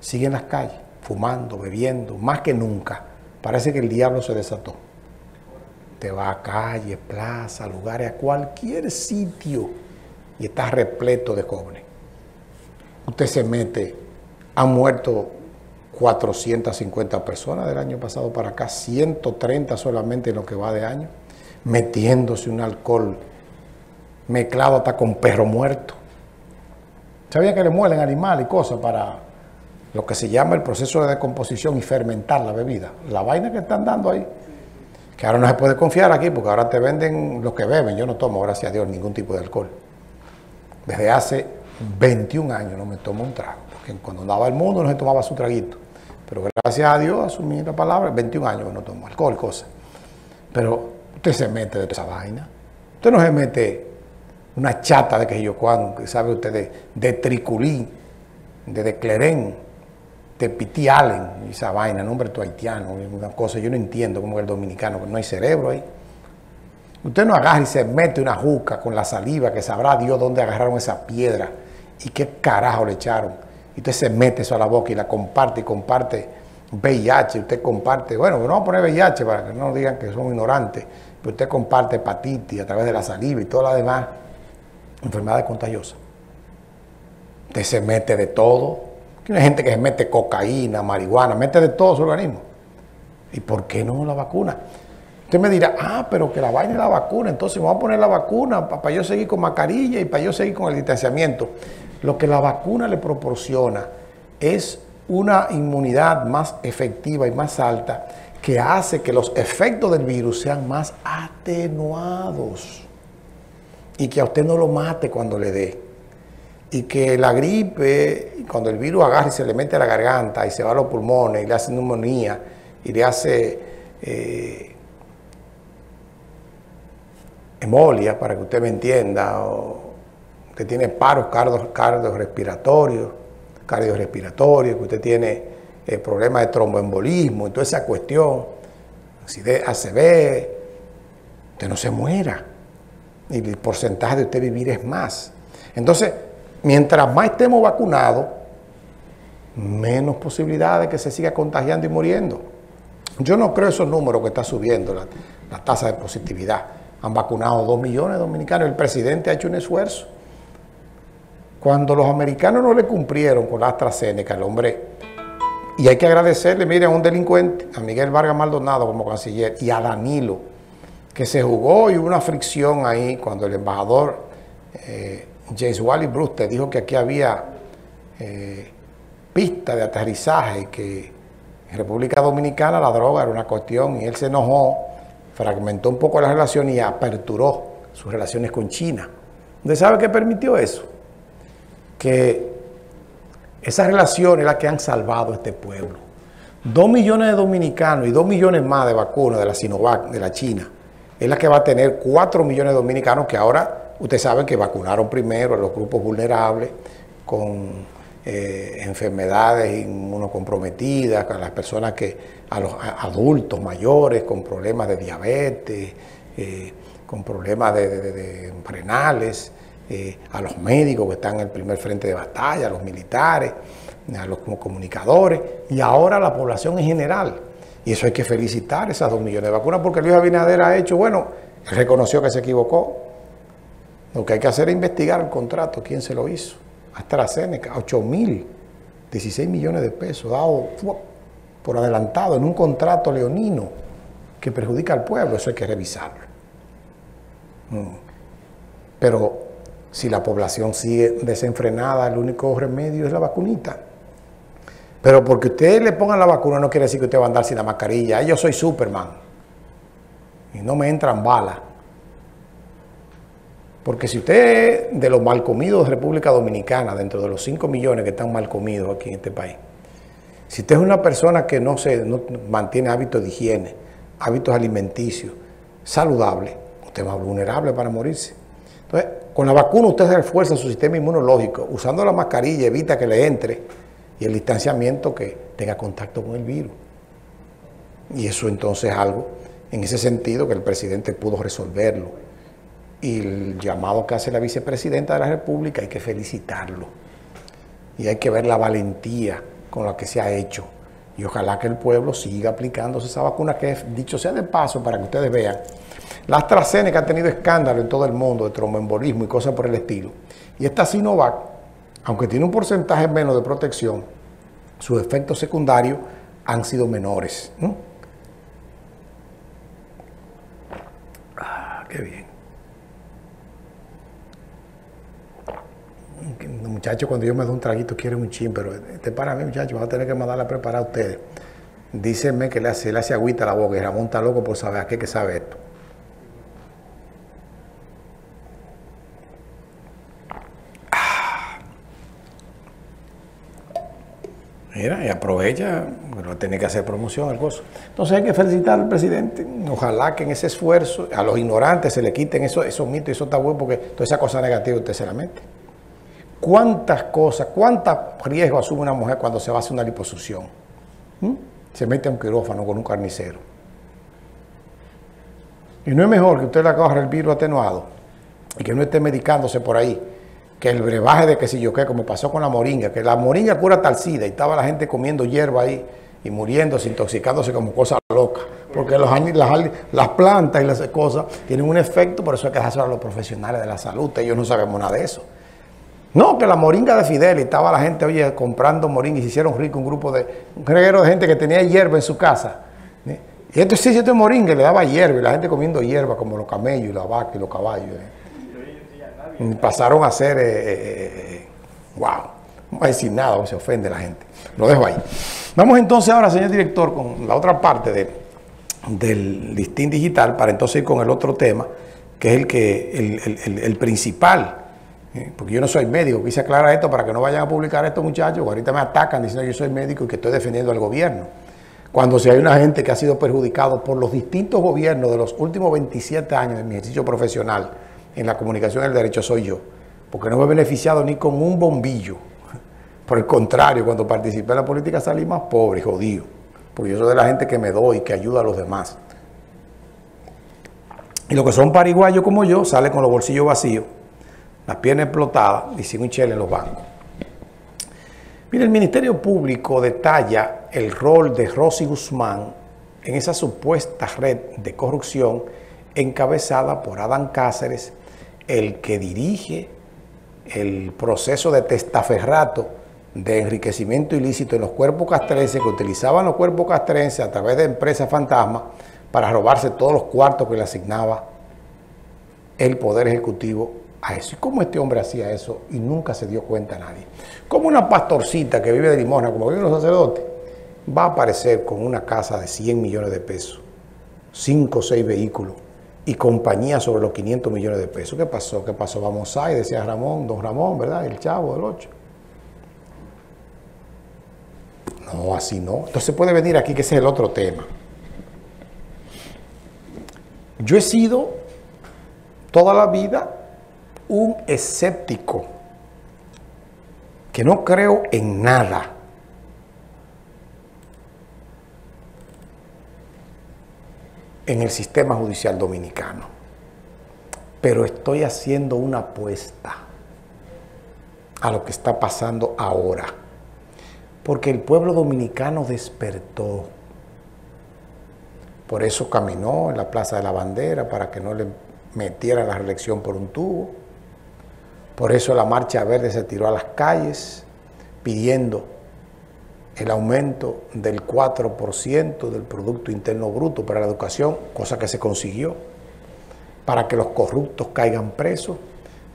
sigue en las calles, fumando, bebiendo, más que nunca. Parece que el diablo se desató. Te va a calles, plazas, lugares, a cualquier sitio y está repleto de jóvenes. Usted se mete, han muerto 450 personas del año pasado para acá, 130 solamente en lo que va de año, metiéndose un alcohol mezclado hasta con perro muerto. ¿Sabía que le muelen animales y cosas para lo que se llama el proceso de decomposición y fermentar la bebida? La vaina que están dando ahí. Que ahora no se puede confiar aquí porque ahora te venden lo que beben. Yo no tomo, gracias a Dios, ningún tipo de alcohol. Desde hace 21 años no me tomo un trago. Porque cuando andaba el mundo no se tomaba su traguito. Pero gracias a Dios, asumí la palabra, 21 años no tomo alcohol, cosas. Pero usted se mete de esa vaina. Usted no se mete una chata de que yo que sabe usted de, de triculín, de declerén, de piti allen, esa vaina, nombre tu haitiano, una cosa, yo no entiendo como el dominicano, no hay cerebro ahí. Usted no agarra y se mete una juca con la saliva, que sabrá Dios dónde agarraron esa piedra y qué carajo le echaron. Y usted se mete eso a la boca y la comparte y comparte VIH, usted comparte, bueno, no vamos a poner VIH para que no digan que somos ignorantes, pero usted comparte hepatitis a través de la saliva y todo lo demás enfermedades contagiosas. Usted se mete de todo. Hay gente que se mete cocaína, marihuana, mete de todo su organismo. ¿Y por qué no la vacuna? Usted me dirá, ah, pero que la vaina es la vacuna, entonces voy a poner la vacuna para yo seguir con mascarilla y para yo seguir con el distanciamiento. Lo que la vacuna le proporciona es una inmunidad más efectiva y más alta que hace que los efectos del virus sean más atenuados y que a usted no lo mate cuando le dé. Y que la gripe, cuando el virus agarra y se le mete a la garganta y se va a los pulmones y le hace neumonía y le hace eh, emolia, para que usted me entienda, o usted tiene paros cardiorrespiratorios, cardiorrespiratorios, que usted tiene eh, problemas de tromboembolismo y toda esa cuestión, si de ACV, usted no se muera y el porcentaje de usted vivir es más. Entonces, mientras más estemos vacunados, menos posibilidades de que se siga contagiando y muriendo. Yo no creo esos números que está subiendo la, la tasa de positividad. Han vacunado dos millones de dominicanos. El presidente ha hecho un esfuerzo. Cuando los americanos no le cumplieron con la AstraZeneca, el hombre, y hay que agradecerle, mire, a un delincuente, a Miguel Vargas Maldonado como canciller, y a Danilo, que se jugó y hubo una fricción ahí cuando el embajador eh, James Wally Brewster dijo que aquí había eh, pista de aterrizaje que en República Dominicana la droga era una cuestión y él se enojó, fragmentó un poco la relación y aperturó sus relaciones con China. ¿Usted sabe qué permitió eso? Que esas relaciones las que han salvado a este pueblo. Dos millones de dominicanos y dos millones más de vacunas de la Sinovac, de la China, es la que va a tener 4 millones de dominicanos que ahora, ustedes saben que vacunaron primero a los grupos vulnerables con eh, enfermedades inmunocomprometidas, a las personas que, a los adultos mayores con problemas de diabetes, eh, con problemas de, renales, eh, a los médicos que están en el primer frente de batalla, a los militares, a los comunicadores y ahora a la población en general. Y eso hay que felicitar, esas dos millones de vacunas, porque Luis Abinader ha hecho, bueno, reconoció que se equivocó. Lo que hay que hacer es investigar el contrato, quién se lo hizo. AstraZeneca, 8 mil, 16 millones de pesos dado por adelantado en un contrato leonino que perjudica al pueblo, eso hay que revisarlo. Mm. Pero si la población sigue desenfrenada, el único remedio es la vacunita. Pero porque usted le ponga la vacuna no quiere decir que usted va a andar sin la mascarilla. Yo soy Superman. Y no me entran balas. Porque si usted de los mal comidos de República Dominicana, dentro de los 5 millones que están mal comidos aquí en este país, si usted es una persona que no, se, mantiene hábitos de higiene, hábitos alimenticios, saludables, usted es más vulnerable para morirse. Entonces, con la vacuna usted refuerza su sistema inmunológico. Usando la mascarilla evita que le entre y el distanciamiento que tenga contacto con el virus. Y eso entonces es algo, en ese sentido, que el presidente pudo resolverlo. Y el llamado que hace la vicepresidenta de la República hay que felicitarlo. Y hay que ver la valentía con la que se ha hecho. Y ojalá que el pueblo siga aplicándose esa vacuna que, dicho sea de paso, para que ustedes vean, la AstraZeneca ha tenido escándalo en todo el mundo de tromboembolismo y cosas por el estilo. Y esta Sinovac, aunque tiene un porcentaje menos de protección, sus efectos secundarios han sido menores. Ah, qué bien. Cuando yo me doy un traguito quieren un chin, pero este para mí, muchachos, van a tener que mandarla a preparar a ustedes. Dícenme que le hace, le hace agüita la boca y Ramón está loco por saber a qué que sabe esto. Ah. Mira, y aprovecha, pero tiene que hacer promoción al gozo. Entonces hay que felicitar al presidente. Ojalá que en ese esfuerzo a los ignorantes se le quiten esos, esos mitos y esos tabúes, porque toda esa cosa negativa usted se la mete. ¿Cuántas cosas, cuántos riesgos asume una mujer cuando se va a hacer una liposucción? ¿Mm? Se mete a un quirófano con un carnicero. Y no es mejor que usted le agarre el virus atenuado y que no esté medicándose por ahí, que el brebaje de que si yo qué, como pasó con la moringa, que la moringa cura tal sida y estaba la gente comiendo hierba ahí y muriéndose, intoxicándose como cosa loca. Porque las, las plantas y las cosas tienen un efecto, por eso hay que dejárselo a los profesionales de la salud. Ellos no sabemos nada de eso. No, que la moringa de Fidel, y estaba la gente, oye, comprando moringa y se hicieron ricos un grupo de, un reguero de gente que tenía hierba en su casa. Y esto sí, esto es moringa, le daba hierba, y la gente comiendo hierba, como los camellos, y la vaca y los caballos. ¿eh? pasaron a ser, eh, wow, eh, no voy a decir nada, se ofende la gente. Lo dejo ahí. Vamos entonces ahora, señor director, con la otra parte de, del listín digital, para entonces ir con el otro tema, que es el, que, el, el principal porque yo no soy médico, quise aclarar esto para que no vayan a publicar estos muchachos, ahorita me atacan diciendo que yo soy médico y que estoy defendiendo al gobierno. Cuando si hay una gente que ha sido perjudicado por los distintos gobiernos de los últimos 27 años de mi ejercicio profesional en la comunicación del derecho soy yo, porque no me he beneficiado ni con un bombillo. Por el contrario, cuando participé en la política salí más pobre jodido, porque yo soy de la gente que me doy, que ayuda a los demás. Y los que son pariguayos como yo salen con los bolsillos vacíos las piernas explotadas y sin un en los bancos. Mire, el Ministerio Público detalla el rol de Rosy Guzmán en esa supuesta red de corrupción encabezada por Adán Cáceres, el que dirige el proceso de testaferrato de enriquecimiento ilícito en los cuerpos castrenses que utilizaban los cuerpos castrenses a través de empresas fantasmas para robarse todos los cuartos que le asignaba el Poder Ejecutivo eso. ¿Y cómo este hombre hacía eso y nunca se dio cuenta a nadie? Como una pastorcita que vive de limosna, como viven los sacerdotes, va a aparecer con una casa de 100 millones de pesos, 5 o 6 vehículos y compañía sobre los 500 millones de pesos. ¿Qué pasó? ¿Qué pasó? Vamos ahí, decía Ramón, don Ramón, ¿verdad? El chavo del 8. No, así no. Entonces puede venir aquí, que ese es el otro tema. Yo he sido toda la vida un escéptico que no creo en nada. en el sistema judicial dominicano. Pero estoy haciendo una apuesta a lo que está pasando ahora. Porque el pueblo dominicano despertó. Por eso caminó en la Plaza de la Bandera para que no le metieran la reelección por un tubo. Por eso la Marcha Verde se tiró a las calles pidiendo el aumento del 4% del Producto Interno Bruto para la educación, cosa que se consiguió, para que los corruptos caigan presos,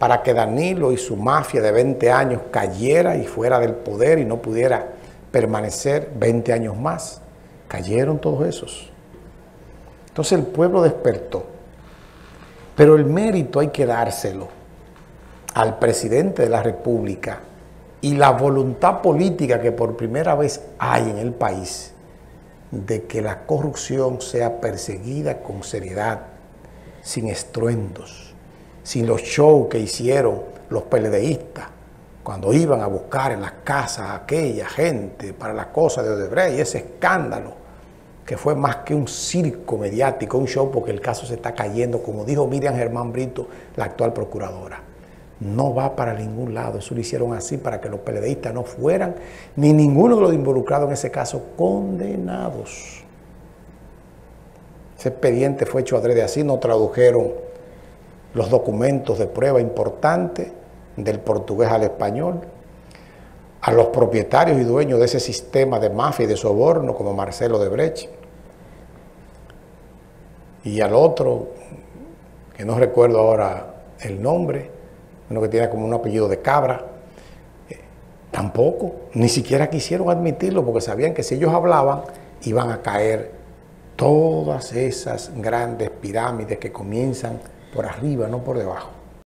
para que Danilo y su mafia de 20 años cayera y fuera del poder y no pudiera permanecer 20 años más. Cayeron todos esos. Entonces el pueblo despertó. Pero el mérito hay que dárselo al presidente de la República y la voluntad política que por primera vez hay en el país de que la corrupción sea perseguida con seriedad, sin estruendos, sin los shows que hicieron los peledeístas cuando iban a buscar en las casas a aquella gente para las cosas de Odebrecht y ese escándalo que fue más que un circo mediático, un show porque el caso se está cayendo, como dijo Miriam Germán Brito, la actual procuradora no va para ningún lado. Eso lo hicieron así para que los peledeístas no fueran, ni ninguno de los involucrados en ese caso, condenados. Ese expediente fue hecho adrede así, no tradujeron los documentos de prueba importantes del portugués al español, a los propietarios y dueños de ese sistema de mafia y de soborno como Marcelo de Brecht, y al otro, que no recuerdo ahora el nombre, uno que tiene como un apellido de cabra, eh, tampoco, ni siquiera quisieron admitirlo porque sabían que si ellos hablaban iban a caer todas esas grandes pirámides que comienzan por arriba, no por debajo.